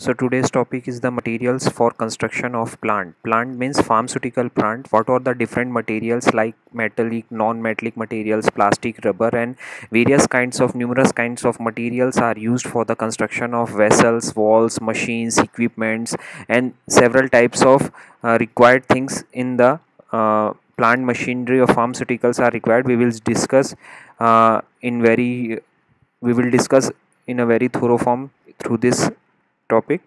So today's topic is the materials for construction of plant. Plant means pharmaceutical plant. What are the different materials like metallic, non-metallic materials, plastic, rubber and various kinds of numerous kinds of materials are used for the construction of vessels, walls, machines, equipments and several types of uh, required things in the uh, plant machinery or pharmaceuticals are required. We will discuss uh, in very we will discuss in a very thorough form through this topic.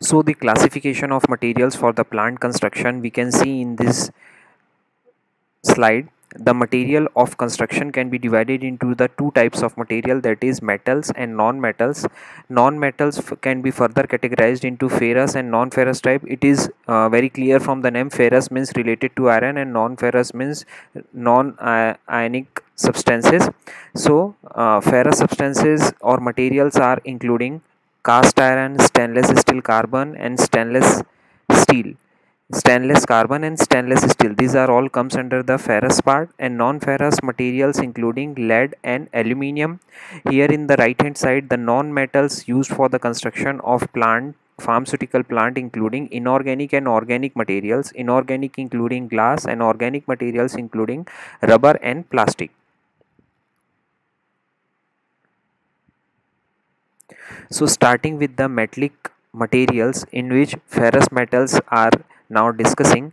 So the classification of materials for the plant construction we can see in this slide the material of construction can be divided into the two types of material that is metals and non-metals. Non-metals can be further categorized into ferrous and non-ferrous type. It is uh, very clear from the name. Ferrous means related to iron and non-ferrous means non-ionic substances. So uh, ferrous substances or materials are including cast iron stainless steel carbon and stainless steel stainless carbon and stainless steel. These are all comes under the ferrous part and non-ferrous materials including lead and aluminium. Here in the right hand side the non-metals used for the construction of plant pharmaceutical plant including inorganic and organic materials inorganic including glass and organic materials including rubber and plastic. So starting with the metallic materials in which ferrous metals are now discussing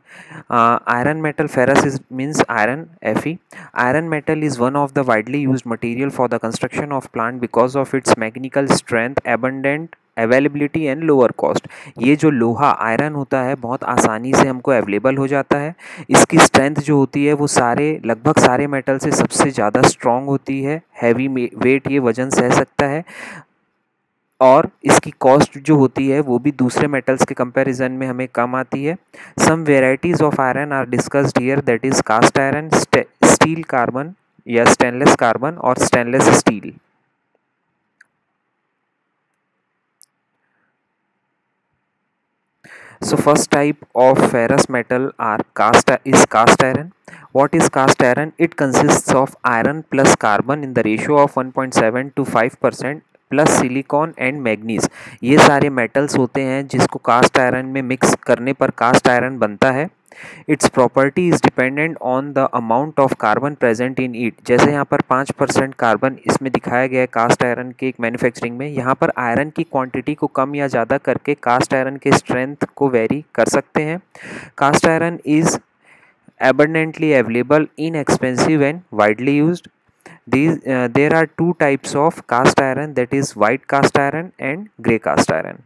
uh, iron metal ferrous is, means iron fe iron metal is one of the widely used material for the construction of plant because of its mechanical strength abundant availability and lower cost ये जो लोहा iron होता है बहुत आसानी से हमको available हो जाता है इसकी स्ट्रेंथ जो होती है वो सारे लगभग सारे मेटल से सबसे ज़्यादा स्ट्रॉन्ग होती है हैवी वेट ये वज़न सह सकता है और इसकी कॉस्ट जो होती है, वो भी दूसरे मेटल्स के कंपैरिजन में हमें कम आती है। Some varieties of iron are discussed here that is cast iron steel carbon या स्टेनलेस कार्बन और stainless steel so first type of ferrous metal are cast is cast iron what is cast iron it consist of iron plus carbon in the ratio of 1.7 point seven two five percent plus silicon and manganese. ये सारे metals होते हैं जिसको cast iron में mix करने पर cast iron बनता है। Its property is dependent on the amount of carbon present in it जैसे यहाँ पर पाँच परसेंट कार्बन इसमें दिखाया गया है कास्ट आयरन के एक मैन्युफैक्चरिंग में। यहाँ पर आयरन की क्वांटिटी को कम या ज़्यादा करके कास्ट आयरन के स्ट्रेंथ को वेरी कर सकते हैं। Cast iron is abundantly available, inexpensive and widely used these uh, there are two types of cast iron that is white cast iron and gray cast iron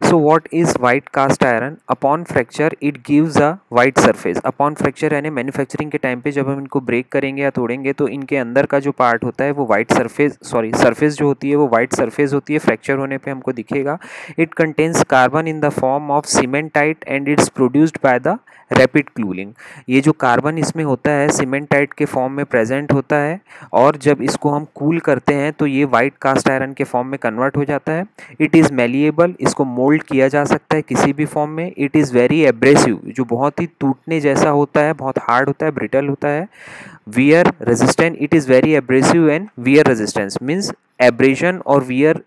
so what is white cast iron? Upon fracture, it gives a white surface. Upon fracture, यानी manufacturing के time पे जब हम इनको break करेंगे या तोड़ेंगे तो इनके अंदर का जो पार्ट होता है, वो वाइट सरफेस सॉरी सरफेस जो होती है, वो वाइट सरफेस होती है। फ्रैक्चर होने पे हमको दिखेगा। It contains carbon in the form of cementite and it's produced by the rapid cooling ये जो कार्बन इसमें होता है सीमेंटाइट के फॉर्म में प्रेजेंट होता है और जब इसको हम कूल करते हैं तो ये वाइट कास्ट आयरन के फॉर्म में कन्वर्ट हो जाता है। इट इज़ मेलिएबल इसको मोल्ड किया जा सकता है किसी भी फॉर्म में। इट इज़ वेरी एब्रेसिव जो बहुत ही टूटने जैसा होता है, बहुत हार्ड होता है ब्रिटल होता है। Wear resistant it is very abrasive and wear resistance means abrasion और वियर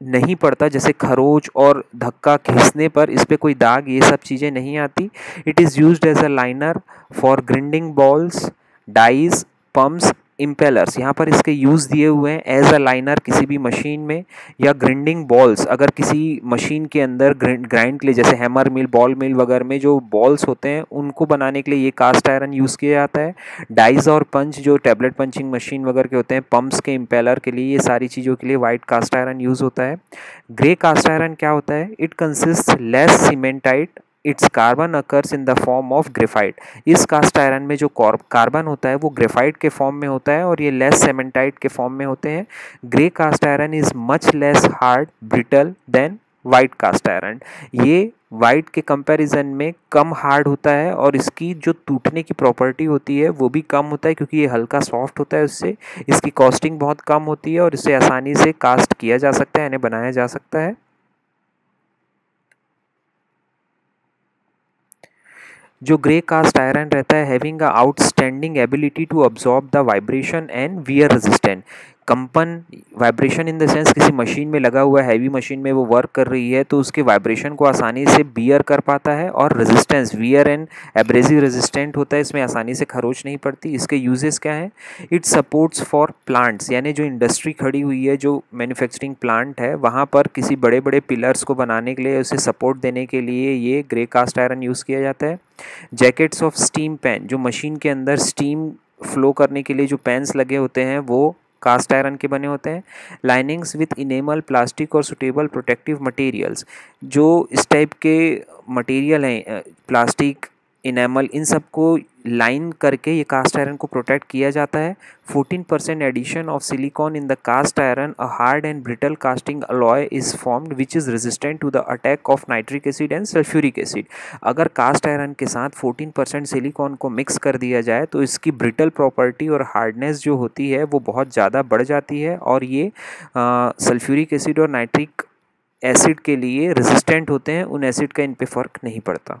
नहीं पड़ता, जैसे खरोच और धक्का खींचने पर इस पर कोई दाग, ये सब चीज़ें नहीं आती। It is use as a liner for grinding balls dies pumps impellers यहाँ पर इसके यूज़ दिए हुए हैं एज अ लाइनर किसी भी मशीन में या ग्रिंडिंग बॉल्स अगर किसी मशीन के अंदर ग्राइंड के लिए जैसे हैमर मिल बॉल मिल वगैरह में जो बॉल्स होते हैं, उनको बनाने के लिए ये कास्ट आयरन यूज़ किया जाता है। डाइज और पंच जो टैबलेट पंचिंग मशीन वगैरह के होते हैं पम्प्स के इम्पेलर के लिए ये सारी चीज़ों के लिए वाइट कास्ट आयरन यूज़ होता है। ग्रे कास्ट आयरन क्या होता है? It consist less cementite its carbon occurs in the form of graphite. इस कास्ट आयरन में जो कार्बन होता है, वो ग्रेफाइट के फॉर्म में होता है और ये लेस सेमेंटाइट के फॉर्म में होते हैं। Grey cast iron is much less hard brittle than white cast iron. ये वाइट के कंपैरिजन में कम हार्ड होता है और इसकी जो टूटने की प्रॉपर्टी होती है, वो भी कम होता है क्योंकि ये हल्का सॉफ्ट होता है उससे। इसकी कॉस्टिंग बहुत कम होती है और इसे आसानी से कास्ट किया जा सकता है, यानी बनाया जा सकता है। जो ग्रे कास्ट आयरन रहता है having a outstanding ability to absorb the vibration and wear resistant कंपन वाइब्रेशन इन द सेंस किसी मशीन में लगा हुआ हैवी मशीन में वो वर्क कर रही है तो उसके वाइब्रेशन को आसानी से बियर कर पाता है और resistance wear and abrasive resistant होता है, इसमें आसानी से खरोच नहीं पड़ती। इसके यूजेस क्या है? इट सपोर्ट्स फॉर प्लांट्स यानी जो इंडस्ट्री खड़ी हुई है, जो मैन्युफैक्चरिंग प्लांट है, वहाँ पर किसी बड़े बड़े पिलर्स को बनाने के लिए, उसे सपोर्ट देने के लिए ये ग्रे कास्ट आयरन यूज़ किया जाता है। जैकेट्स ऑफ़ स्टीम पैन जो मशीन के अंदर स्टीम फ्लो करने के लिए जो पैंस लगे होते हैं, वो कास्ट आयरन के बने होते हैं। लाइनिंग्स विथ इनेमल प्लास्टिक और सुटेबल प्रोटेक्टिव मटेरियल्स जो इस टाइप के मटेरियल हैं प्लास्टिक इनेमल इन सबको लाइन करके ये कास्ट आयरन को प्रोटेक्ट किया जाता है। 14 percent addition of silicon in the cast iron a hard and brittle casting alloy is formed which is resistant to the attack of nitric acid and sulphuric acid अगर cast iron के साथ 14 percent silicon को mix कर दिया जाए तो इसकी brittle property और हार्डनेस जो होती है, वो बहुत ज़्यादा बढ़ जाती है और ये सल्फ्यूरिक एसिड और नाइट्रिक एसिड के लिए रेजिस्टेंट होते हैं। उन एसिड का इन पर फ़र्क नहीं पड़ता।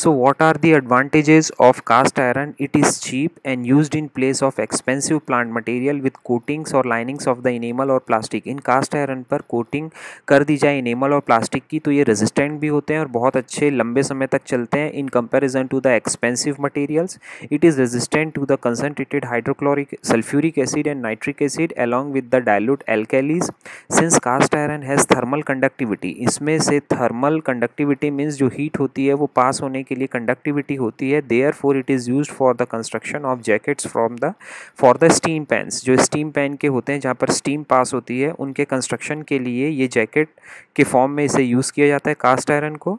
So what are the advantages of cast iron? It is cheap and used in place of expensive plant material with coatings or linings of the enamel और plastic. इन cast iron पर coating कर दी जाए enamel और plastic की तो ये resistant भी होते हैं और बहुत अच्छे लंबे समय तक चलते हैं in comparison to the expensive materials. It is resistant to the concentrated hydrochloric sulfuric acid and nitric acid along with the dilute alkalis. Since cast iron has thermal conductivity, इसमें से thermal conductivity means जो heat होती है वो पास होने के लिए conductivity होती है therefore it is use for the construction of jackets from the for the steam pans जो स्टीम पैन के होते हैं, जहाँ पर स्टीम पास होती है, उनके कंस्ट्रक्शन के लिए ये जैकेट के फॉर्म में इसे यूज़ किया जाता है कास्ट आयरन को।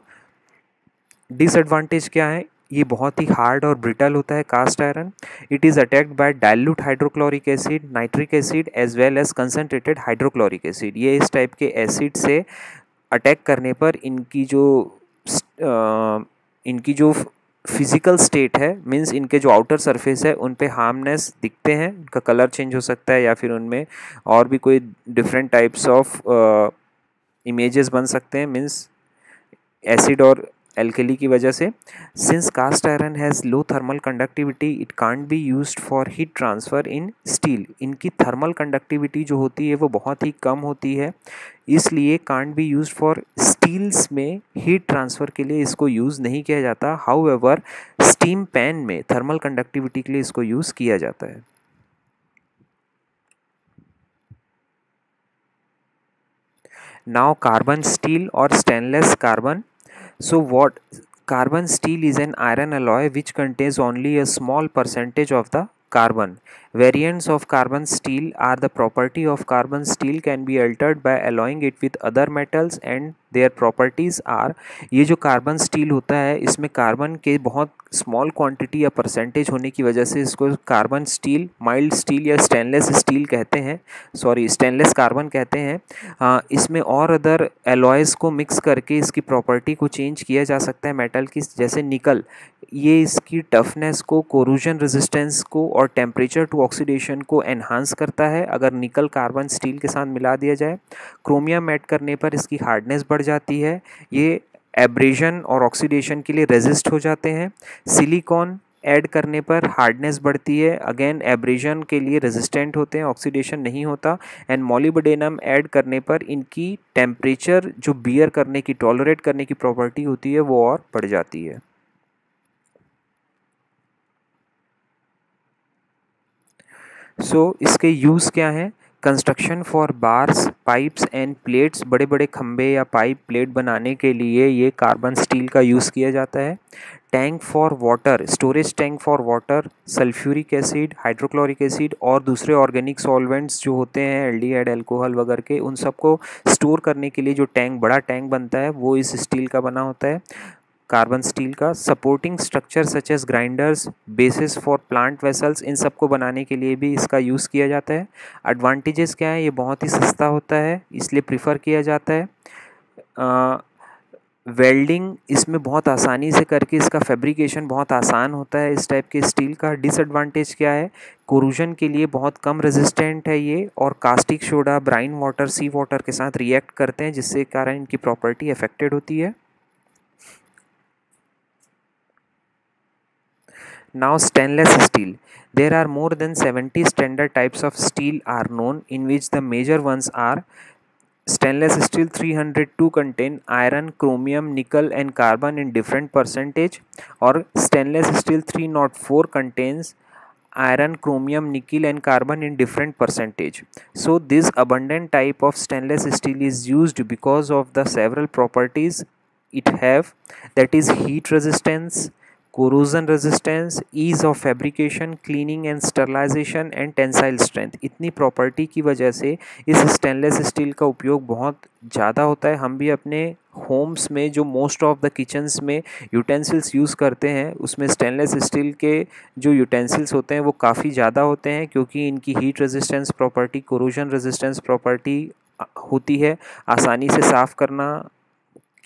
डिसएडवांटेज क्या है? ये बहुत ही हार्ड और ब्रिटल होता है cast iron it is attacked by dilute hydrochloric acid nitric acid as well as concentrated hydrochloric acid ये इस टाइप के एसिड से अटैक करने पर इनकी जो इनकी जो फ़िज़िकल स्टेट है मीन्स इनके जो आउटर सरफेस है उन पे हार्मनेस दिखते हैं इनका कलर चेंज हो सकता है या फिर उनमें और भी कोई डिफरेंट टाइप्स ऑफ़ इमेजेस बन सकते हैं मीन्स एसिड और एल्केली की वजह से। Since cast iron has low thermal conductivity it can't be use for heat transfer in steel इनकी थर्मल कंडक्टिविटी जो होती है, वो बहुत ही कम होती है। इसलिए can't be use for steels में हीट ट्रांसफ़र के लिए इसको यूज़ नहीं किया जाता। हाउ एवर स्टीम पैन में थर्मल कंडक्टिविटी के लिए इसको यूज़ किया जाता है। नाउ कार्बन स्टील और stainless carbon so what carbon steel is an iron alloy which contains only a small percentage of the carbon Variants of carbon steel are the property of carbon steel can be altered by alloying it with other metals and their properties are ये जो carbon steel होता है, इसमें carbon के बहुत small quantity या percentage होने की वजह से इसको कार्बन स्टील माइल्ड स्टील या स्टेनलेस स्टील कहते हैं सॉरी स्टेनलेस कार्बन कहते हैं। इसमें और अदर एलॉयज़ को मिक्स करके इसकी प्रॉपर्टी को चेंज किया जा सकता है मेटल की, जैसे निकल ये इसकी टफनेस को कोरूजन रेजिस्टेंस को और टेम्परेचर टू ऑक्सीडेशन को एनहांस करता है। अगर निकल कार्बन स्टील के साथ मिला दिया जाए क्रोमियम ऐड करने पर इसकी हार्डनेस बढ़ जाती है। ये एब्रेजन और ऑक्सीडेशन के लिए रेजिस्ट हो जाते हैं। सिलिकॉन ऐड करने पर हार्डनेस बढ़ती है। अगेन एब्रेजन के लिए रेजिस्टेंट होते हैं ऑक्सीडेशन नहीं होता। एंड मोलिबडेनम ऐड करने पर इनकी टेम्परेचर जो बियर करने की टॉलरेट करने की प्रॉपर्टी होती है, वो और बढ़ जाती है। सो so, इसके यूज़ क्या हैं? Construction for bars pipes and plates बड़े बड़े खंबे या पाइप प्लेट बनाने के लिए ये कार्बन स्टील का यूज़ किया जाता है। Tank for water storage tank for water sulphuric acid hydrochloric acid और दूसरे ऑर्गेनिक सॉल्वेंट्स जो होते हैं एल्डिहाइड अल्कोहल वगैरह के उन सबको स्टोर करने के लिए जो टैंक बड़ा टैंक बनता है वो इस स्टील का बना होता है। कार्बन स्टील का supporting structure such as grinders basis for plant vessels इन सबको बनाने के लिए भी इसका यूज़ किया जाता है। एडवांटेजेस क्या है? ये बहुत ही सस्ता होता है, इसलिए प्रिफर किया जाता है। वेल्डिंग इसमें बहुत आसानी से करके इसका फैब्रिकेशन बहुत आसान होता है इस टाइप के स्टील का। डिसएडवांटेज क्या है? कोरूजन के लिए बहुत कम रेजिस्टेंट है ये और caustic soda brine water sea water के साथ रिएक्ट करते हैं, जिससे कारण इनकी प्रॉपर्टी अफेक्टेड होती है। Now stainless steel. There are more than 70 standard types of steel are known in which the major ones are stainless steel 302 contain iron, chromium, nickel and carbon in different percentage or stainless steel 304 contains iron, chromium, nickel and carbon in different percentage. So this abundant type of stainless steel is used because of the several properties it have that is heat resistance, corrosion resistance ease of fabrication cleaning and sterilisation and tensile strength इतनी property की वजह से इस stainless steel का उपयोग बहुत ज़्यादा होता है। हम भी अपने होम्स में जो मोस्ट ऑफ़ द किचन्स में यूटेंसिल्स यूज़ करते हैं, उसमें स्टेनलेस स्टील के जो यूटेंसिल्स होते हैं वो काफ़ी ज़्यादा होते हैं क्योंकि इनकी heat resistance property corrosion resistance property होती है। आसानी से साफ़ करना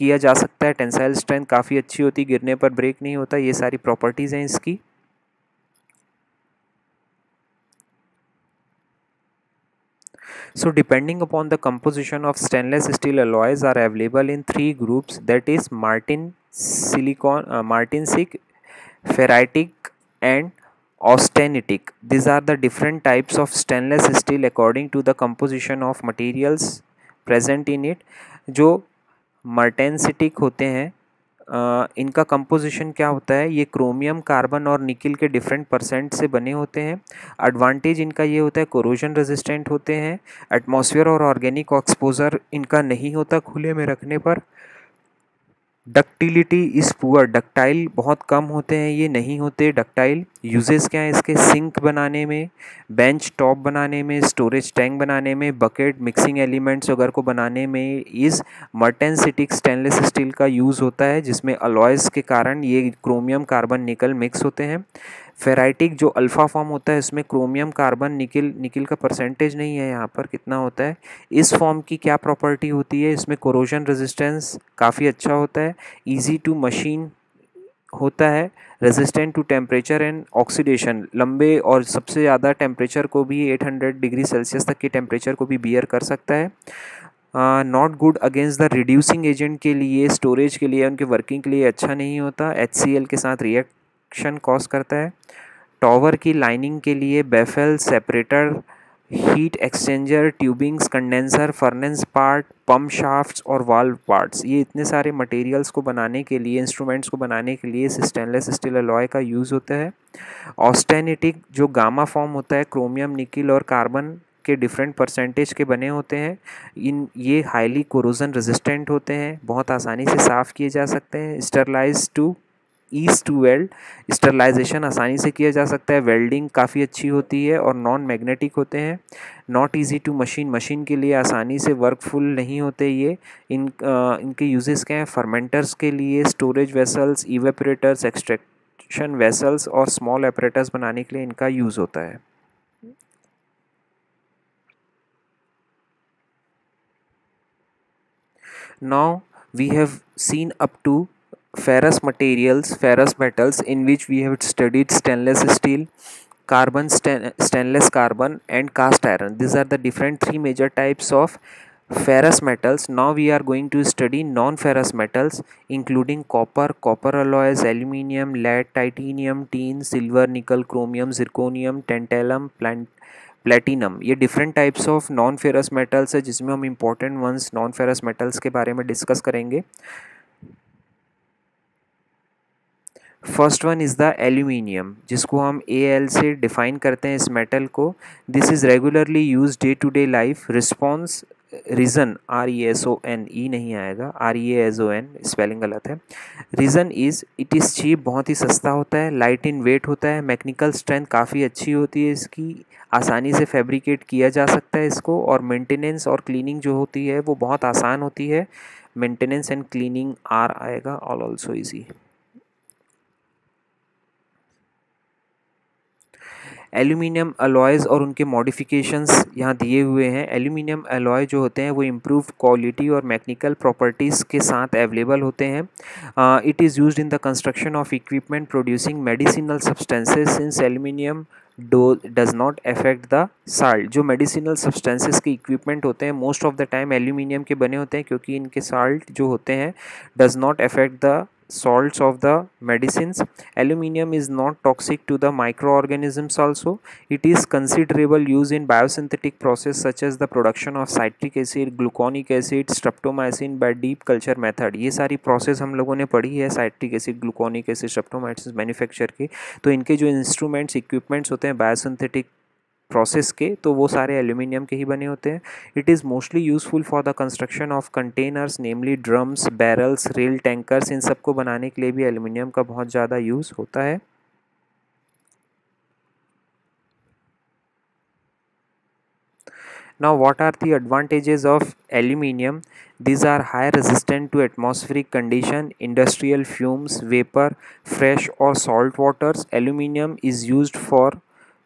किया जा सकता है। टेंसाइल स्ट्रेंथ काफ़ी अच्छी होती, गिरने पर ब्रेक नहीं होता, ये सारी प्रॉपर्टीज़ हैं इसकी। So depending upon the composition of stainless steel alloys are available in three groups that is martin silicon martensitic ferritic and austenitic these are the different types of stainless steel according to the composition of materials present in it जो martensitic होते हैं इनका composition क्या होता है? ये chromium carbon और nickel के डिफरेंट परसेंट से बने होते हैं। एडवांटेज इनका ये होता है कोरोजन रेजिस्टेंट होते हैं। एटमॉस्फेयर और ऑर्गेनिक एक्सपोजर इनका नहीं होता खुले में रखने पर। डक्टिलिटी इज़ पुअर डक्टाइल बहुत कम होते हैं, ये नहीं होते. डक्टाइल यूजेस क्या है इसके? सिंक बनाने में बेंच टॉप बनाने में स्टोरेज टैंक बनाने में बकेट मिक्सिंग एलिमेंट्स वगैरह को बनाने में इस मर्टेंसिटिक स्टेनलेस स्टील का यूज़ होता है, जिसमें अलॉयस के कारण ये क्रोमियम कार्बन निकल मिक्स होते हैं. फेराइटिक जो अल्फ़ा फॉर्म होता है, इसमें क्रोमियम, कार्बन, निकिल निकिल का परसेंटेज नहीं है यहाँ पर, कितना होता है? इस फॉर्म की क्या प्रॉपर्टी होती है? इसमें कोरोजन रेजिस्टेंस काफ़ी अच्छा होता है ईजी टू मशीन होता है resistant to temperature and oxidation लंबे और सबसे ज़्यादा टेम्परेचर को भी 800 डिग्री सेल्सियस तक के टेम्परेचर को भी बियर कर सकता है। Not good against the reducing agent के लिए स्टोरेज के लिए, उनके वर्किंग के लिए अच्छा नहीं होता एचसीएल के साथ रिएक्ट रिएक्शन कॉज करता है। टॉवर की लाइनिंग के लिए baffle, separator, heat exchanger, tubings, condenser, furnace part pump shafts और वाल्व पार्ट्स। ये इतने सारे मटेरियल्स को बनाने के लिए इंस्ट्रूमेंट्स को बनाने के लिए स्टेनलेस स्टील अलॉय का यूज़ होता है। ऑस्टेनिटिक जो गामा फॉर्म होता है क्रोमियम निकिल और कार्बन के डिफरेंट परसेंटेज के बने होते हैं। इन, ये हाईली कोरोजन रेजिस्टेंट होते हैं। बहुत आसानी से साफ़ किए जा सकते हैं। Sterilize to ease to weld sterilization आसानी से किया जा सकता है। वेल्डिंग काफ़ी अच्छी होती है और नॉन मैग्नेटिक होते हैं। Not easy to machine machine के लिए आसानी से वर्कफुल नहीं होते ये। इन आ, इनके यूजेस क्या हैं? फर्मेंटर्स के लिए storage vessels evaporators extraction vessels और स्मॉल ऑपरेटर्स बनाने के लिए इनका यूज़ होता है। Now we have seen up to ferrous materials, ferrous metals in which we have studied stainless steel, carbon, stain stainless carbon and cast iron. These are the different three major types of ferrous metals. Now we are going to study non-ferrous metals including copper, copper alloys, aluminium, lead, titanium, tin, silver, nickel, chromium, zirconium, tantalum, plant, platinum ये different types of non ferrous metals है जिसमें हम important ones non ferrous metals के बारे में discuss करेंगे first one is the aluminium, जिसको हम ए एल से डिफाइन करते हैं इस मेटल को। This is regularly use day to day life response reason R E S O N E नहीं आएगा। R E S O N spelling गलत है। Reason is it is cheap बहुत ही सस्ता होता है। लाइट इन वेट होता है। मैकेनिकल स्ट्रेंथ काफ़ी अच्छी होती है इसकी। आसानी से फैब्रिकेट किया जा सकता है इसको। और मेंटेनेंस और क्लीनिंग जो होती है, वो बहुत आसान होती है। मेंटेनेंस एंड क्लीनिंग आर आएगा। All also easy aluminium alloys और उनके मॉडिफिकेशंस यहाँ दिए हुए हैं। एल्यूमिनियम अलॉय जो होते हैं वो इम्प्रूव क्वालिटी और मैकेनिकल प्रॉपर्टीज़ के साथ अवेलेबल होते हैं। It is use in the construction of equipment producing medicinal substances since aluminium do does not affect the salt जो मेडिसिनल सब्सटेंसेस के इक्विपमेंट होते हैं most of the time aluminium के बने होते हैं, क्योंकि इनके साल्ट जो होते हैं does not affect the salt of the medicine aluminium is not toxic to the micro organisms also it is considerable use in biosynthetic process such as the production of citric acid gluconic acid streptomycin by deep culture method ये सारी process हम लोगों ने पढ़ी है citric acid gluconic acid streptomycin manufacture की। तो इनके जो इंस्ट्रूमेंट्स इक्विपमेंट्स होते हैं biosynthetic प्रोसेस के तो वो सारे एल्यूमिनियम के ही बने होते हैं it is mostly useful for the construction of containers namely drums barrels rail tankers इन सबको बनाने के लिए भी एल्यूमिनियम का बहुत ज़्यादा यूज़ होता है now what are the advantages of aluminium these are high resistant to atmospheric condition industrial fumes vapor fresh or salt waters aluminium is used for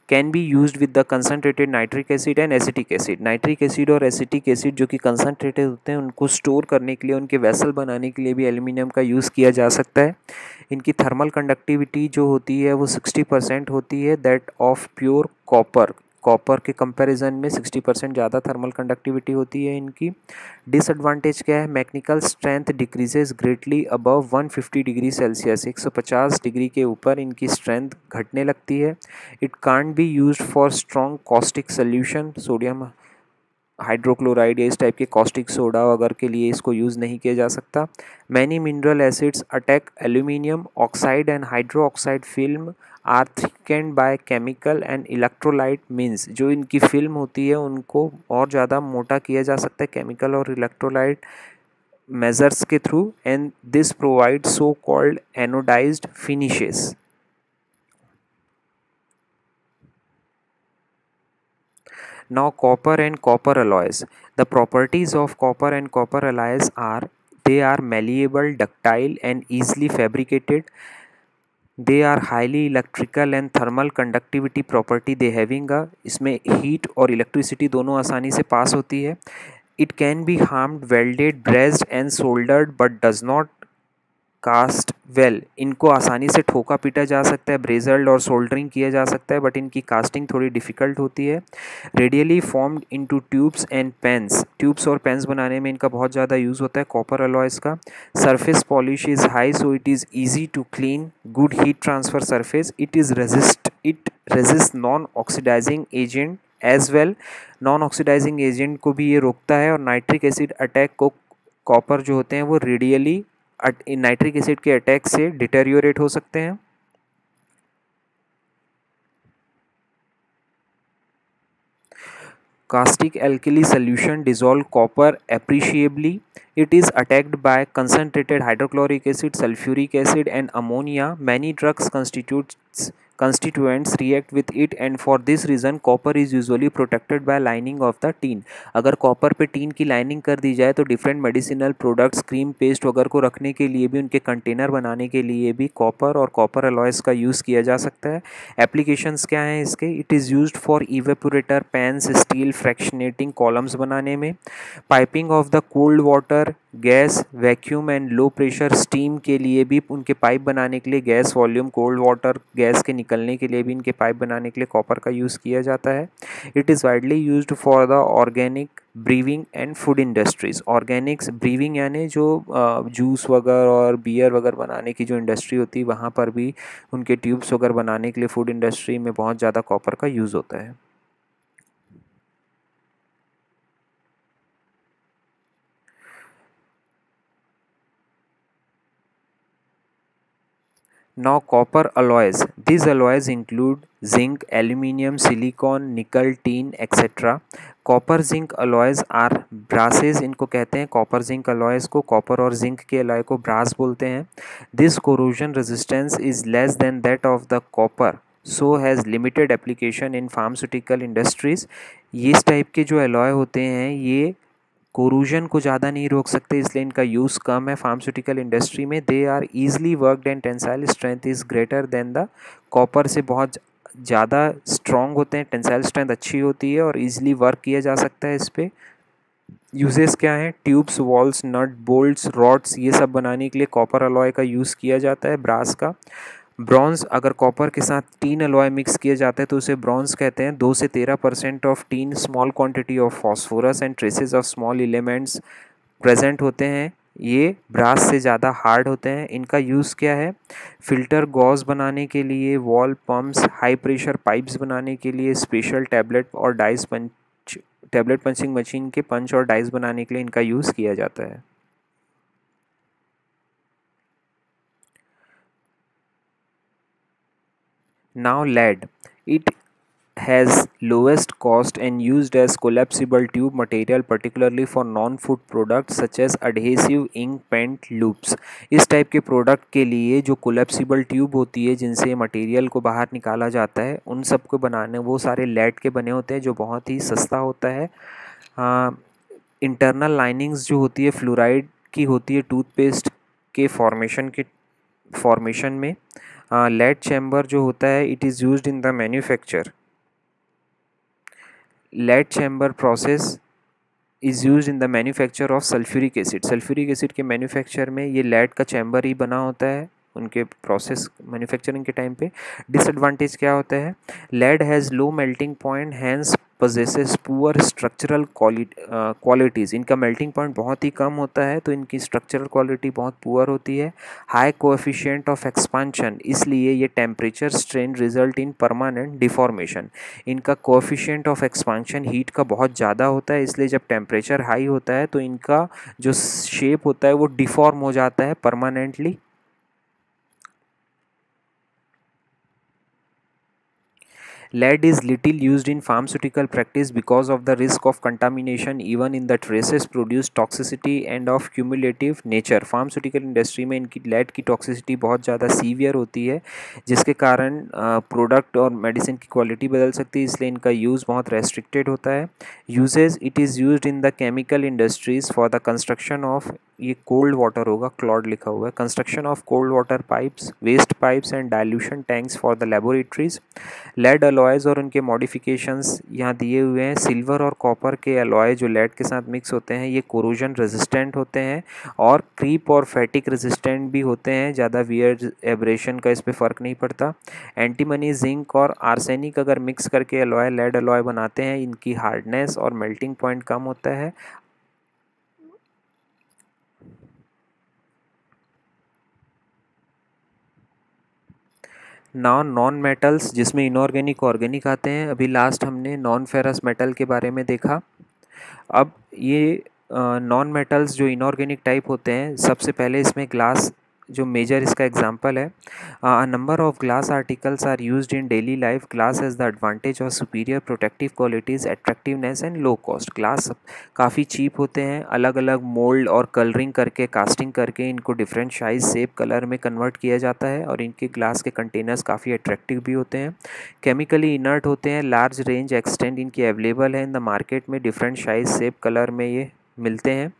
can be use with the concentrated nitric acid and acetic acid nitric acid और acetic acid जो कि concentrated होते हैं, उनको store करने के लिए, उनके वेसल बनाने के लिए भी एल्यूमिनियम का यूज़ किया जा सकता है। इनकी थर्मल कंडक्टिविटी जो होती है, वो सिक्सटी परसेंट होती है that of pure copper copper के कंपैरिजन में 60 परसेंट ज़्यादा थर्मल कंडक्टिविटी होती है इनकी। डिसएडवांटेज क्या है? Mechanical strength decreases greatly above 150 degree Celsius 150 degree के ऊपर इनकी स्ट्रेंथ घटने लगती है। It can't be use for strong caustic solution sodium hydrochloride इस टाइप के कॉस्टिक सोडा वगैरह के लिए इसको यूज़ नहीं किया जा सकता। Many mineral acids attack aluminium oxide and hydro oxide film are thickened by chemical and electrolyte means जो इनकी फ़िल्म होती है, उनको और ज़्यादा मोटा किया जा सकता है केमिकल और इलेक्ट्रोलाइट मेजर्स के through and this provide so called anodize finishes now copper and copper alloys the properties of copper and copper alloys are they are malleable ductile and easily fabricated they are highly electrical and thermal conductivity property they having इसमें heat और electricity दोनों आसानी से pass होती है। It can be harm welded brazed and soldered but does not cast well, इनको आसानी से ठोका पीटा जा सकता है, ब्रेजल्ड और सोल्डरिंग किया जा सकता है, बट इनकी कास्टिंग थोड़ी डिफ़िकल्ट होती है। Readily formed into tubes and pans tubes और पेन्स बनाने में इनका बहुत ज़्यादा यूज़ होता है कॉपर अलॉयस का surface polish is high, so it is easy to clean, good heat transfer surface, it is resist, it resist non oxidizing agent as well. Non oxidizing agent को भी ये रोकता है और नाइट्रिक एसिड अटैक को copper जो होते हैं वो रेडियली नाइट्रिक एसिड के अटैक से डिटेरियोरेट हो सकते हैं। Caustic alkali solution dissolve copper appreciably. It is attacked by concentrated hydrochloric acid, sulphuric acid and ammonia. Many drugs constitute constituents react with it and for this reason, copper is usually protected by lining of the tin. अगर copper पे tin की lining कर दी जाए तो different medicinal products cream paste वगैरह को रखने के लिए भी, उनके कंटेनर बनाने के लिए भी कॉपर और कॉपर अलॉयस का यूज़ किया जा सकता है। एप्लीकेशंस क्या हैं इसके? It is use for evaporator pans steel fractionating columns बनाने में। Piping of the cold water gas vacuum and low pressure steam के लिए भी उनके पाइप बनाने के लिए gas volume cold water gas के निकलने के लिए भी इनके पाइप बनाने के लिए कॉपर का यूज़ किया जाता है। It is widely use for the organic brewing and food industries organics brewing यानी जो जूस वगैरह और बियर वगैरह बनाने की जो इंडस्ट्री होती है, वहाँ पर भी उनके ट्यूब्स वगैरह बनाने के लिए फ़ूड इंडस्ट्री में बहुत ज़्यादा कॉपर का यूज़ होता है। Now copper alloys. These alloys include zinc, aluminium, silicon, nickel, tin, etc. Copper zinc alloys are brasses इनको कहते हैं कॉपर जिंक अलॉयज़ को कॉपर और जिंक के अलॉय को ब्रास बोलते हैं this corrosion resistance is less than that of the copper so has limited application in pharmaceutical industries इस टाइप के जो अलॉय होते हैं ये कोरूजन को ज़्यादा नहीं रोक सकते, इसलिए इनका यूज़ कम है। फार्मास्यूटिकल इंडस्ट्री में they are easily worked and tensile strength is greater than the copper से बहुत ज़्यादा स्ट्रॉन्ग होते हैं। टेंसाइल स्ट्रेंथ अच्छी होती है और ईजिली वर्क किया जा सकता है इस पर यूजेस क्या हैं? Tubes valves nut bolts rods ये सब बनाने के लिए कॉपर अलॉय का यूज़ किया जाता है ब्रास का। ब्रॉन्ज अगर कॉपर के साथ टीन अलॉय मिक्स किया जाता है तो उसे ब्रॉन्ज कहते हैं। दो से तेरह percent of tin small quantity of phosphorus and traces of small elements present होते हैं। ये ब्रास से ज़्यादा हार्ड होते हैं। इनका यूज़ क्या है? फ़िल्टर गॉज बनाने के लिए, valve pumps high pressure pipes बनाने के लिए, स्पेशल टैबलेट और dies punch, tablet punching machine के पंच और डाइस बनाने के लिए इनका यूज़ किया जाता है। Now lead. It has lowest cost and used as collapsible tube material, particularly for non-food products such as adhesive, ink, paint, loops. इस टाइप के प्रोडक्ट के लिए जो कोलेप्सिबल ट्यूब होती है, जिनसे मटेरियल को बाहर निकाला जाता है, उन सबको बनाने, वो सारे लेड के बने होते हैं, जो बहुत ही सस्ता होता है। इंटरनल लाइनिंग्स जो होती है फ्लोराइड की होती है टूथपेस्ट के फॉर्मेशन के फॉर्मेशन में। लेड चैम्बर जो होता है it is use in the manufacture lead chamber process is use in the manufacture of sulphuric acid sulphuric acid के मैन्युफैक्चर में ये लेड का चैम्बर ही बना होता है, उनके प्रोसेस मैन्युफैक्चरिंग के टाइम पे. डिसएडवांटेज क्या होता है? Lead has low melting point hence possesses poor structural qualities इनका मेल्टिंग पॉइंट बहुत ही कम होता है तो इनकी स्ट्रक्चरल क्वालिटी बहुत पुअर होती है। हाई कोएफिशिएंट ऑफ़ एक्सपांशन इसलिए ये temperature strain result in permanent deformation इनका कोएफिशिएंट ऑफ़ एक्सपांशन हीट का बहुत ज़्यादा होता है, इसलिए जब टेम्परेचर हाई होता है तो इनका जो शेप होता है, वो डिफॉर्म हो जाता है permanently Lead is little used in pharmaceutical practice because of the risk of contamination even in the traces produce toxicity and of cumulative nature. pharmaceutical industry में इनकी lead की toxicity बहुत ज़्यादा सीवियर होती है, जिसके कारण प्रोडक्ट और मेडिसिन की क्वालिटी बदल सकती है, इसलिए इनका यूज़ बहुत रेस्ट्रिक्टेड होता है। Usage it is use in the chemical industries for the construction of ये कोल्ड वाटर होगा क्लॉड लिखा हुआ है। Construction of cold water pipes waste pipes and dilution tanks for the laboratories lead alloys और उनके मॉडिफिकेशंस यहाँ दिए हुए हैं। सिल्वर और कॉपर के अलॉय जो लेड के साथ मिक्स होते हैं, ये कोरोजन रेजिस्टेंट होते हैं और क्रीप और फैटिक रेजिस्टेंट भी होते हैं। ज़्यादा वियर एब्रेशन का इस पर फ़र्क नहीं पड़ता। एंटीमनी जिंक और आर्सेनिक अगर मिक्स करके अलॉय लेड अलॉय बनाते हैं, इनकी हार्डनेस और मेल्टिंग पॉइंट कम होता है। नाउ नॉन मेटल्स, जिसमें इनऑर्गेनिक ऑर्गेनिक आते हैं। अभी लास्ट हमने नॉन फेरस मेटल के बारे में देखा। अब ये नॉन मेटल्स जो इनऑर्गेनिक टाइप होते हैं, सबसे पहले इसमें ग्लास जो मेजर इसका एग्जांपल है number of glass articles are used in daily life glass has the advantage of superior protective qualities attractiveness and low cost glass काफ़ी चीप होते हैं अलग अलग मोल्ड और कलरिंग करके कास्टिंग करके इनको डिफरेंट साइज़ सेप कलर में कन्वर्ट किया जाता है और इनके ग्लास के कंटेनर्स काफ़ी अट्रैक्टिव भी होते हैं। केमिकली इनर्ट होते हैं लार्ज रेंज एक्सटेंड इनकी अवेलेबल है। इन द मार्केट में डिफरेंट साइज़ सेप कलर में ये मिलते हैं।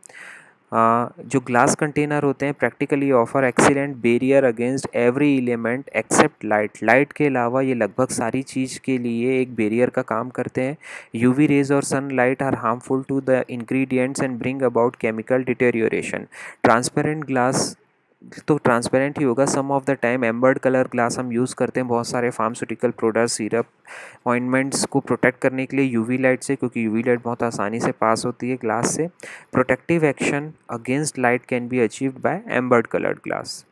जो ग्लास कंटेनर होते हैं practically offer excellent barrier against every element except light light के अलावा ये लगभग सारी चीज़ के लिए एक बेरियर का काम करते हैं। यूवी रेज और sunlight are harmful to the ingredients and bring about chemical deterioration transparent glass तो ट्रांसपेरेंट ही होगा। Some of the time amber colour glass हम यूज़ करते हैं। बहुत सारे फार्मास्यूटिकल प्रोडक्ट सिरप ऑइंटमेंट्स को प्रोटेक्ट करने के लिए यूवी लाइट से क्योंकि यूवी लाइट बहुत आसानी से पास होती है ग्लास से। Protective action against light can be achieved by amber coloured glass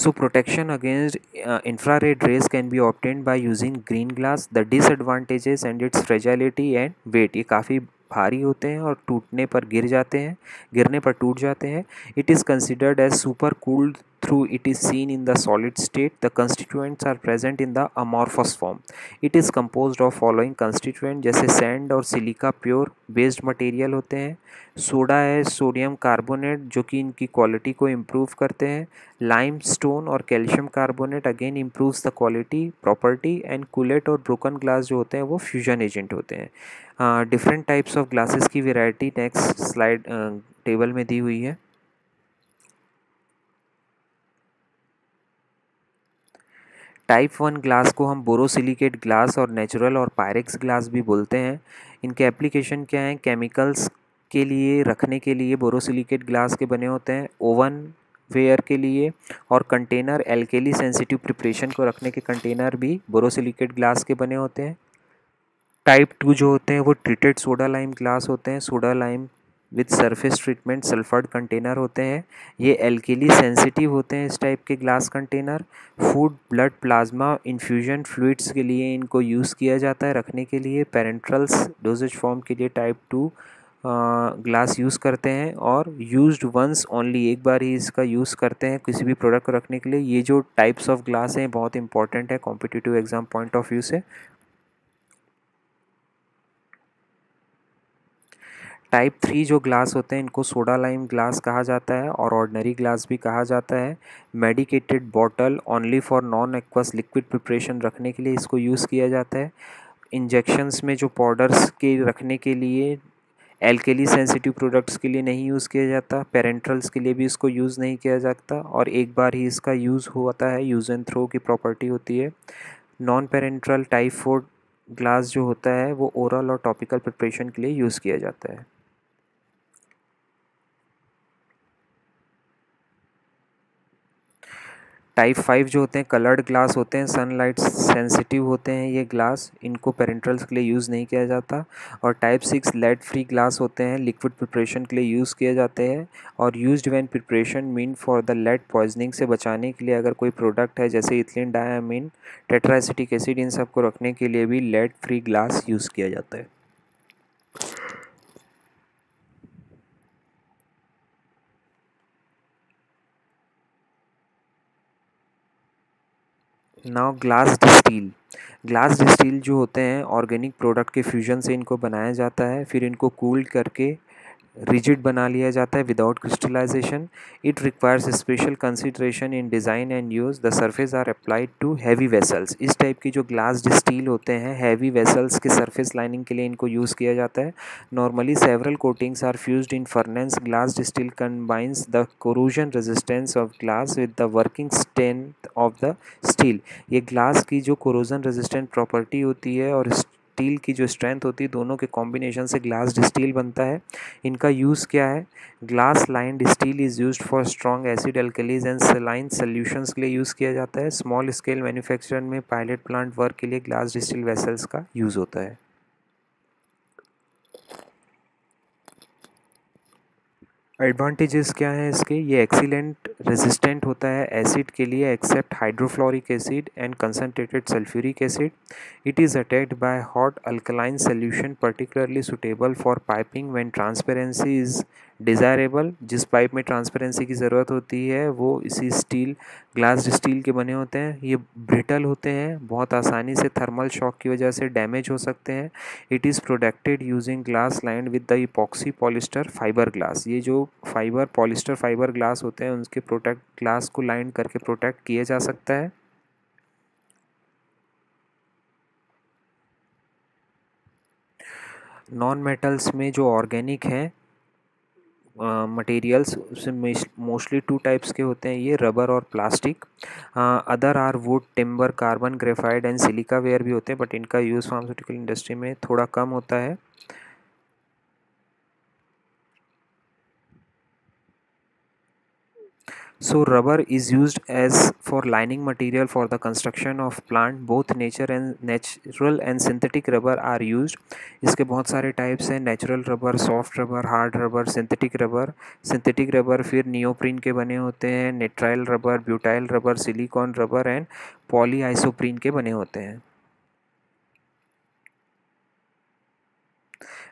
So protection against uh, infrared rays can be obtained by using green glass. The disadvantages and its and weight. ये काफ़ी भारी होते हैं और टूटने पर गिर जाते हैं, गिरने पर टूट जाते हैं। It is considered as super cooled through it is seen in the solid state, the constituents are present in the amorphous form. It is composed of following constituent जैसे sand और सिलिका प्योर बेस्ड मटेरियल होते हैं। Soda है sodium carbonate जो कि इनकी quality को improve करते हैं। लाइम स्टोन और calcium carbonate again improves the quality property and cullet और ब्रोकन ग्लास जो होते हैं, वो फ्यूजन एजेंट होते हैं। डिफरेंट टाइप्स ऑफ़ ग्लासेस की वेराइटी नेक्स्ट स्लाइड टेबल में दी हुई है। टाइप वन ग्लास को हम बोरोसिलिकेट ग्लास और नेचुरल और पायरेक्स ग्लास भी बोलते हैं। इनके एप्लीकेशन क्या हैं? केमिकल्स के लिए, रखने के लिए बोरोसिलिकेट ग्लास के बने होते हैं। ओवन वेयर के लिए और कंटेनर एल्केली सेंसिटिव प्रिपरेशन को रखने के कंटेनर भी बोरोसिलिकेट ग्लास के बने होते हैं। टाइप टू जो होते हैं वो ट्रीटेड सोडा लाइम ग्लास होते हैं। Soda lime with surface treatment sulphured container होते हैं। ये एल्केली सेंसिटिव होते हैं इस टाइप के glass container food blood plasma infusion fluids के लिए इनको यूज़ किया जाता है रखने के लिए। पेरेंट्रल्स डोजेज फॉर्म के लिए टाइप टू ग्लास यूज़ करते हैं और यूज्ड वंस ओनली एक बार ही इसका यूज़ करते हैं किसी भी प्रोडक्ट को रखने के लिए। ये जो टाइप्स ऑफ़ ग्लास हैं, बहुत इंपॉर्टेंट है competitive exam point of view से। टाइप थ्री जो ग्लास होते हैं, इनको सोडा लाइम ग्लास कहा जाता है और ऑर्डनरी ग्लास भी कहा जाता है। Medicated bottle only for non aqueous liquid preparation रखने के लिए इसको यूज़ किया जाता है। इंजेक्शन्स में जो पाउडर्स के रखने के लिए एल्केली सेंसिटिव प्रोडक्ट्स के लिए नहीं यूज़ किया जाता। पेरेंट्रल्स के लिए भी इसको यूज़ नहीं किया जाता और एक बार ही इसका यूज़ होता है यूज़ एंड थ्रो की प्रॉपर्टी होती है। Non parenteral type four glass जो होता है, वो ओरल और टॉपिकल प्रिपरेशन के लिए यूज़ किया जाता है। टाइप फाइव जो होते हैं कलर्ड ग्लास होते हैं सनलाइट सेंसिटिव होते हैं ये ग्लास इनको पेरेंट्रल्स के लिए यूज़ नहीं किया जाता। और type six lead free glass होते हैं लिक्विड प्रिपरेशन के लिए यूज़ किए जाते हैं। और used when preparation mean for the lead poisoning से बचाने के लिए अगर कोई प्रोडक्ट है, जैसे इथिलीन डायामीन टेट्रासिटिक एसिड इन सबको रखने के लिए भी लेड फ्री ग्लास यूज़ किया जाता है। Now glass distil glass distil जो होते हैं ऑर्गेनिक प्रोडक्ट के फ्यूजन से इनको बनाया जाता है, फिर इनको कूल करके रिजिड बना लिया जाता है without crystallization it requires special consideration in design and use the surface are applied to heavy vessels इस टाइप की जो ग्लास स्टील होते हैं हैवी वेसल्स के सरफेस लाइनिंग के लिए इनको यूज़ किया जाता है. Normally several coatings are fused in furnace glass steel combines the corrosion resistance of glass with the working strength of the steel ये ग्लास की जो कोरोजन रेजिस्टेंट प्रॉपर्टी होती है और स्टील की जो स्ट्रेंथ होती है, दोनों के कॉम्बिनेशन से ग्लास स्टील बनता है। इनका यूज़ क्या है? Glass lined steel is use for strong acid alkalis and saline solutions के लिए यूज़ किया जाता है। स्मॉल स्केल मैन्युफैक्चर में पायलट प्लांट वर्क के लिए ग्लास स्टील वेसल्स का यूज़ होता है। एडवांटेजेस क्या हैं इसके? ये एक्सीलेंट रेजिस्टेंट होता है एसिड के लिए except hydrofluoric acid and concentrated sulphuric acid it is attacked by hot alkaline solution particularly suitable for piping when transparency is desirable जिस पाइप में ट्रांसपेरेंसी की ज़रूरत होती है, वो इसी स्टील ग्लास स्टील के बने होते हैं। ये ब्रिटल होते हैं, बहुत आसानी से थर्मल शॉक की वजह से डैमेज हो सकते हैं। It is protected using glass lined with the epoxy polyester fibre glass ये जो फाइबर पॉलिस्टर फाइबर ग्लास होते हैं, उनके प्रोटेक्ट ग्लास को लाइन करके प्रोटेक्ट किया जा सकता है। नॉन मेटल्स में जो ऑर्गेनिक हैं मटेरियल्स उसमें मोस्टली टू टाइप्स के होते हैं, ये रबर और plastic other are wood timber carbon graphite and silica ware भी होते हैं बट इनका यूज़ फार्मास्यूटिकल इंडस्ट्री में थोड़ा कम होता है। So, rubber is used as for lining material for the construction of plant. Both nature and natural and synthetic rubber are used. इसके बहुत सारे टाइप्स हैं. Natural rubber soft rubber hard rubber synthetic rubber synthetic rubber फिर neoprene के बने होते हैं. Rubber butyl rubber silicone rubber and poly isoprene के बने होते हैं.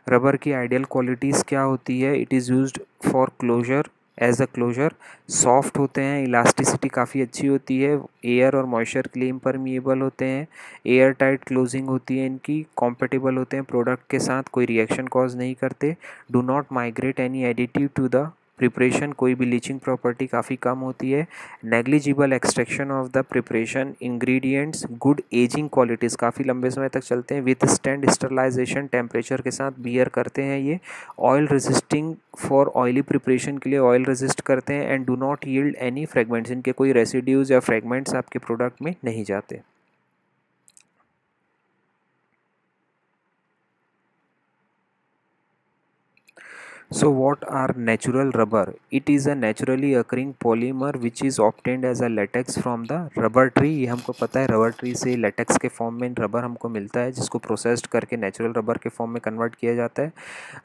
रबर की आइडियल क्वालिटीज़ क्या होती है? It is used for closure as a closure soft होते हैं इलास्टिसिटी काफ़ी अच्छी होती है एयर और मॉइस्चर के लिए इम्परमिएबल होते हैं एयर टाइट क्लोजिंग होती है इनकी कॉम्पेटेबल होते हैं प्रोडक्ट के साथ, कोई रिएक्शन कॉज नहीं करते do not migrate any additive to the preparation कोई भी लीचिंग प्रॉपर्टी काफ़ी कम होती है। Negligible extraction of the preparation ingredients good ageing qualities काफ़ी लंबे समय तक चलते हैं। विथ स्टैंड स्टरलाइजेशन टेम्परेचर के साथ बियर करते हैं ये। Oil resisting for oily preparation के लिए ऑयल रेजिस्ट करते हैं and do not yield any fragments इनके कोई रेसिड्यूज़ या फ्रेगमेंट्स आपके प्रोडक्ट में नहीं जाते। So what are natural rubber? It is a naturally occurring polymer which is obtained as a latex from the rubber tree. ये हमको पता है रबर ट्री से लेटेक्स के फॉर्म में रबर हमको मिलता है जिसको प्रोसेस्ड करके नेचुरल रबर के फॉर्म में कन्वर्ट किया जाता है।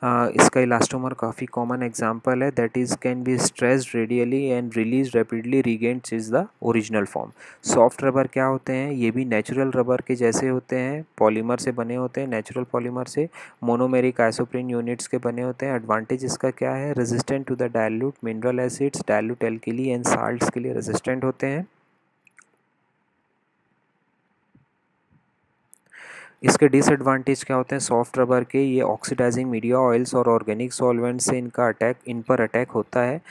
uh, इसका इलास्टोमर काफ़ी कॉमन एग्जांपल है। That is can be stressed radially and release rapidly regains is the original form soft rubber क्या होते हैं? ये भी नेचुरल रबर के जैसे होते हैं पॉलीमर से बने होते हैं नेचुरल पॉलीमर से। मोनोमेरिक आइसोप्रिन यूनिट्स के बने होते हैं एडवांटेज एडवांटेज इसका क्या है? Resistant to the dilute mineral acids dilute alkali and salts के लिए रेजिस्टेंट होते हैं। इसके डिसएडवांटेज क्या होते हैं? सॉफ्ट रबर के, ये ऑक्सीडाइजिंग मीडिया ऑयल्स और ऑर्गेनिक सॉल्वेंट से इनका अटैक इन पर अटैक होता है।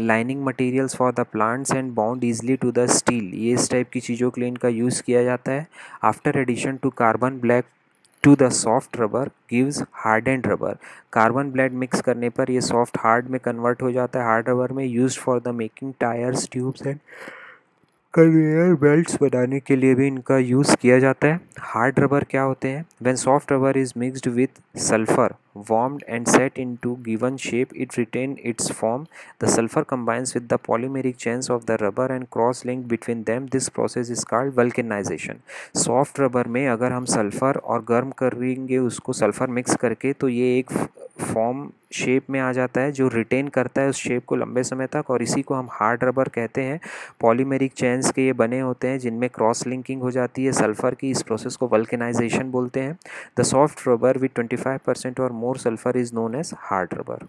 Lining materials for the plants and bound easily to the steel ये इस टाइप की चीज़ों के लिए इनका यूज़ किया जाता है। After addition to carbon black to the soft rubber gives hard and rubber carbon blade mix करने पर ये सॉफ्ट हार्ड में कन्वर्ट हो जाता है. हार्ड रबर में use for the making tyres tubes and conveyor belt बनाने के लिए भी इनका यूज़ किया जाता है। हार्ड रबर क्या होते हैं? When soft rubber is mixed with sulphur warmed and set into given shape it retain its form the sulphur combines with the polymeric chains of the rubber and cross link between them this process is called vulcanization soft rubber में अगर हम sulphur और गर्म करेंगे उसको sulphur mix करके तो ये एक फॉर्म शेप में आ जाता है, जो रिटेन करता है उस शेप को लंबे समय तक और इसी को हम हार्ड रबर कहते हैं। पॉलीमेरिक चेन्स के ये बने होते हैं, जिनमें क्रॉस लिंकिंग हो जाती है सल्फ़र की इस प्रोसेस को वल्केनाइजेशन बोलते हैं। The soft rubber with 25 percent और more sulphur is known as hard rubber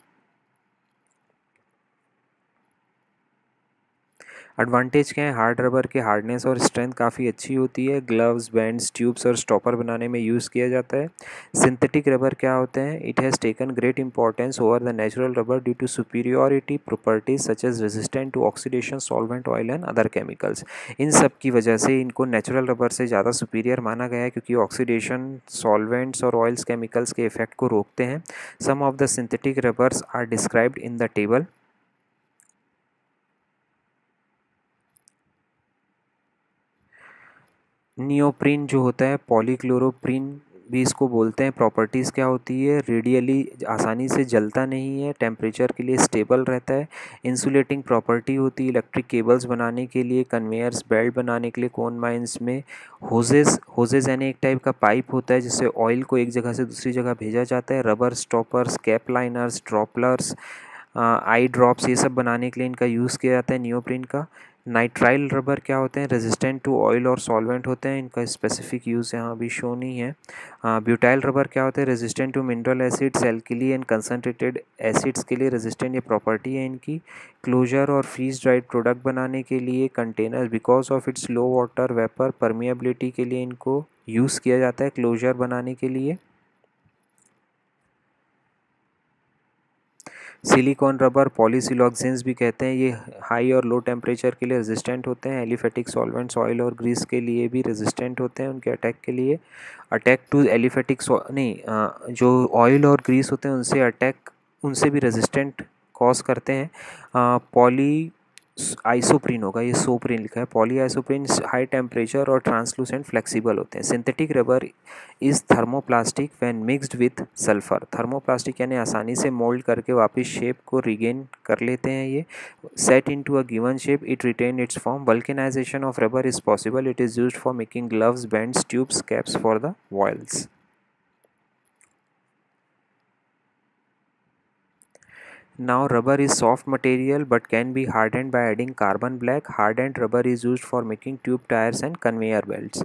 advantage क्या है? हार्ड रबर के हार्डनेस और स्ट्रेंथ काफ़ी अच्छी होती है। ग्लव्स बैंड्स ट्यूब्स और स्टॉपर बनाने में यूज़ किया जाता है। सिंथेटिक रबर क्या होते हैं? It has taken great importance over the natural rubber due to superiority properties such as resistant to oxidation solvent oil and other chemicals इन सब की वजह से इनको नेचुरल रबर से ज़्यादा सुपीरियर माना गया है क्योंकि ऑक्सीडेशन सॉल्वेंट्स और ऑयल्स केमिकल्स के इफ़ेक्ट को रोकते हैं। Some of the synthetic rubbers are described in the table neoprene जो होता है, पॉलीक्लोरोप्रिन भी इसको बोलते हैं। प्रॉपर्टीज़ क्या होती है? रेडियली आसानी से जलता नहीं है, टेम्परेचर के लिए स्टेबल रहता है। इंसुलेटिंग प्रॉपर्टी होती है इलेक्ट्रिक केबल्स बनाने के लिए, कन्वेयर्स, बेल्ट बनाने के लिए, कोन माइंस में। होजेस होजेस यानी एक टाइप का पाइप होता है, जिससे ऑयल को एक जगह से दूसरी जगह भेजा जाता है। Rubber stoppers, cap liners, droppers eye drops ये सब बनाने के लिए इनका यूज़ किया जाता है नियोप्रिन का। नाइट्राइल रबर क्या होते हैं? रेजिस्टेंट टू ऑयल और सॉल्वेंट होते हैं। इनका स्पेसिफिक यूज़ यहाँ अभी शो नहीं है। ब्यूटाइल रबर क्या होते हैं? Resistant to mineral acids alkali and concentrated acids के लिए रेजिस्टेंट ये प्रॉपर्टी है इनकी। क्लोजर और फ्रीज ड्राइड प्रोडक्ट बनाने के लिए container because of its low water vapour permeability के लिए इनको यूज़ किया जाता है। क्लोजर बनाने के लिए। सिलिकॉन, रबर पॉलीसिलॉक्सेंस भी कहते हैं, ये हाई और लो टेम्परेचर के लिए रेजिस्टेंट होते हैं। एलिफेटिक सॉल्वेंट्स ऑयल और ग्रीस के लिए भी रेजिस्टेंट होते हैं उनके अटैक के लिए। अटैक टू एलिफेटिक नहीं जो ऑयल और ग्रीस होते हैं, उनसे अटैक उनसे भी रेजिस्टेंट कॉज करते हैं। पॉली आइसोप्रिन होगा, ये सोप्रिन लिखा है। पॉली आइसोप्रीन हाई टेम्परेचर और ट्रांसलूसेंट फ्लेक्सिबल होते हैं। Synthetic rubber is thermoplastic when mixed with sulphur thermoplastic यानी आसानी से मोल्ड करके वापस शेप को रिगेन कर लेते हैं ये। Set into a given shape it retain its form vulcanization of rubber is possible it is use for making gloves bands tubes caps for the vials Now rubber is soft material but can be hardened by adding carbon black. Hardened rubber is used for making tube tires and conveyor belts.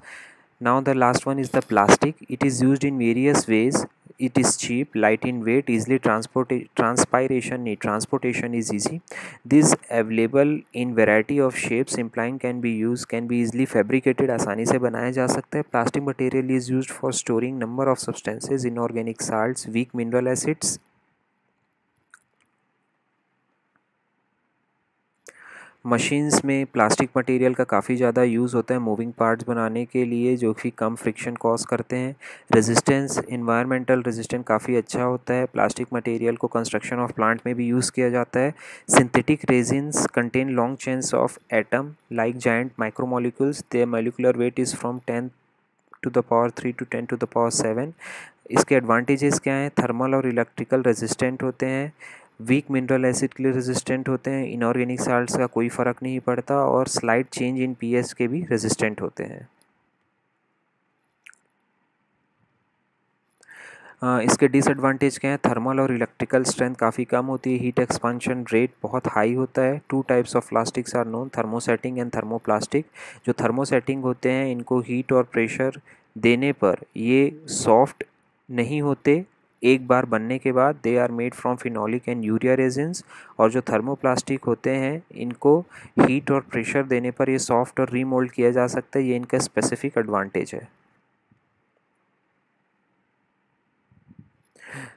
Now the last one is the plastic. It is used in various ways. It is cheap, light in weight, easily transport transpiration transportation is easy. This available in variety of shapes implying can be used can be easily fabricated आसानी से बनाया जा सकता है Plastic material is used for storing number of substances, inorganic salts, weak mineral acids machines में plastic material का काफ़ी ज़्यादा यूज़ होता है मूविंग पार्ट्स बनाने के लिए, जो कि कम फ्रिक्शन कॉज करते हैं। रेजिस्टेंस इन्वायरमेंटल रेजिस्टेंस काफ़ी अच्छा होता है। प्लास्टिक मटेरियल को कंस्ट्रक्शन ऑफ़ प्लांट में भी यूज़ किया जाता है। Synthetic resins contain long chains of atom like giant micromolecules their molecular weight is from ten to the power three to ten to the power seven इसके advantages क्या हैं? Thermal और electrical resistant होते हैं। Week mineral acid के लिए resistant होते हैं इनऑर्गेनिक साल्ट्स का कोई फ़र्क नहीं पड़ता और स्लाइड चेंज इन पीएच के भी रेजिस्टेंट होते हैं। इसके डिसएडवांटेज क्या है? थर्मल और इलेक्ट्रिकल स्ट्रेंथ काफ़ी कम होती है। हीट एक्सपांशन रेट बहुत हाई होता है। Two types of plastics are known thermosetting and thermoplastic जो थर्मोसेटिंग होते हैं, इनको हीट और प्रेशर देने पर ये सॉफ्ट नहीं होते एक बार बनने के बाद they are made from phenolic and urea resins और जो थर्मोप्लास्टिक होते हैं, इनको हीट और प्रेशर देने पर ये सॉफ्ट और रीमोल्ड किया जा सकता है, ये इनका स्पेसिफिक एडवांटेज है।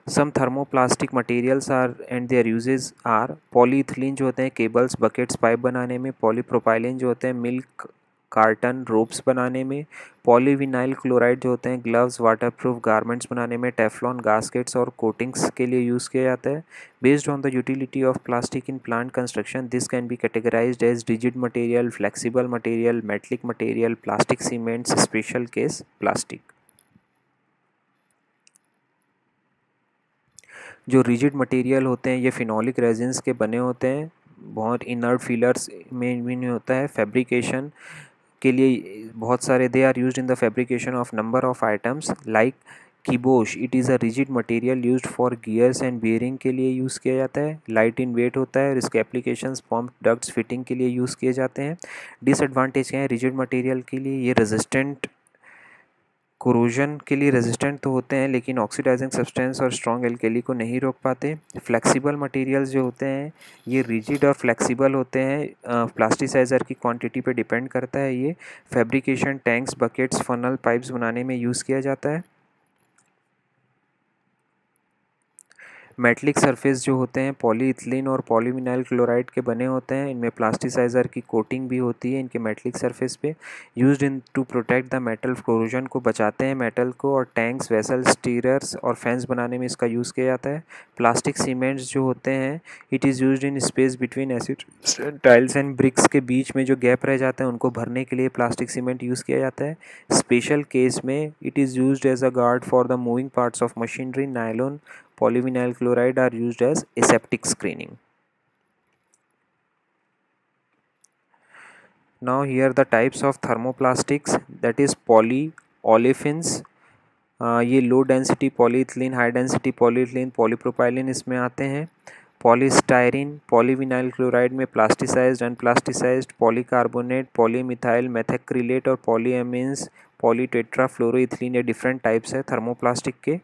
Some thermoplastic materials are and their uses are polyethylene जो होते हैं केबल्स बकेट्स पाइप बनाने में पॉलीप्रोपाइलिन जो होते हैं मिल्क कार्टन रोप्स बनाने में, पॉलीविनाइल क्लोराइड जो होते हैं, ग्लव्स वाटरप्रूफ गारमेंट्स बनाने में टेफ्लॉन गास्केट्स और कोटिंग्स के लिए यूज़ किया जाता है। Based on the utility of plastic in plant construction this can be categorized as rigid material flexible material metallic material plastic cements special case plastic जो rigid material होते हैं, ये फिनोलिक रेजिन्स के बने होते हैं। बहुत इनर्ट फीलर्स में भी नहीं होता है फैब्रिकेशन के लिए, बहुत सारे they are use in the fabrication of number of items like kibosh it is a rigid material use for gears and bearing के लिए यूज़ किया जाता है। लाइट इन वेट होता है और इसके एप्लीकेशन पम्प डक्ट्स फिटिंग के लिए यूज़ किए जाते हैं। डिसएडवांटेज क्या है? रिजिड मटेरियल के लिए ये रेजिस्टेंट कोरोजन के लिए रेजिस्टेंट तो होते हैं, लेकिन ऑक्सीडाइजिंग सब्सटेंस और स्ट्रॉन्ग एल्केली को नहीं रोक पाते। फ्लेक्सिबल मटेरियल्स जो होते हैं, ये रिजिड और फ्लेक्सिबल होते हैं। प्लास्टिसाइज़र की क्वांटिटी पे डिपेंड करता है ये। Fabrication tanks buckets funnel pipes बनाने में यूज़ किया जाता है। मेटलिक सरफेस जो होते हैं, पॉलीइथिलीन और पॉलीविनाइल क्लोराइड के बने होते हैं। इनमें प्लास्टिसाइज़र की कोटिंग भी होती है इनके मेटलिक सरफेस पे। Used in to protect the metal corrosion को बचाते हैं मेटल को और टैंक्स वेसल स्टीरर्स और फैंस बनाने में इसका यूज़ किया जाता है। प्लास्टिक सीमेंट्स जो होते हैं, it is use in space between acid tiles and bricks के बीच में जो गैप रह जाता है, उनको भरने के लिए प्लास्टिक सीमेंट यूज़ किया जाता है। स्पेशल केस में, it is use as a guard for the moving parts of machinery, nylon polyvinyl chloride are used as aseptic screening. Now here the types of thermoplastics that is polyolefins uh, ये low density polyethylene high density polyethylene polypropylene इसमें आते हैं पॉलीस्टायरिन polyvinyl chloride में प्लास्टिसाइज्ड अनप्लास्टिसाइज्ड polycarbonate पॉलीमिथाइल मेथेक्रिलेट और polyamides polytetrafluoroethylene ये different types है thermoplastic के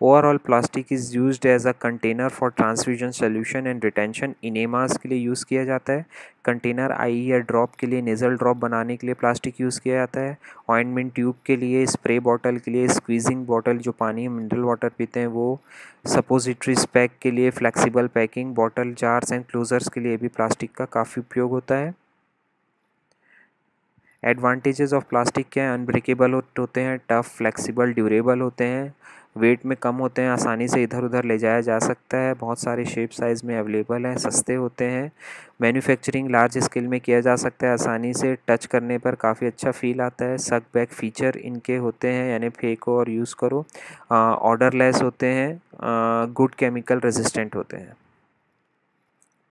overall plastic is used as a container for transfusion solution and retention enemas के लिए यूज़ किया जाता है। कंटेनर आई या ड्रॉप के लिए नेज़ल ड्रॉप बनाने के लिए प्लास्टिक यूज़ किया जाता है। ऑइनमेंट ट्यूब के लिए स्प्रे बॉटल के लिए स्क्वीजिंग बॉटल जो पानी मिनरल वाटर पीते हैं, वो सपोजिट्रीज पैक के लिए flexible packing bottle jars and closures के लिए भी प्लास्टिक का काफ़ी उपयोग होता है। एडवांटेजेस ऑफ़ प्लास्टिक क्या है? अनब्रेकेबल होते हैं टफ फ्लेक्सिबल ड्यूरेबल होते हैं। वेट में कम होते हैं, आसानी से इधर उधर ले जाया जा सकता है। बहुत सारे शेप साइज़ में अवेलेबल हैं, सस्ते होते हैं। मैन्युफैक्चरिंग लार्ज स्केल में किया जा सकता है, आसानी से टच करने पर काफ़ी अच्छा फील आता है। सक बैक फीचर इनके होते हैं, यानी फेंको और यूज़ करो। ऑर्डर लेस होते हैं गुड केमिकल रेजिस्टेंट होते हैं।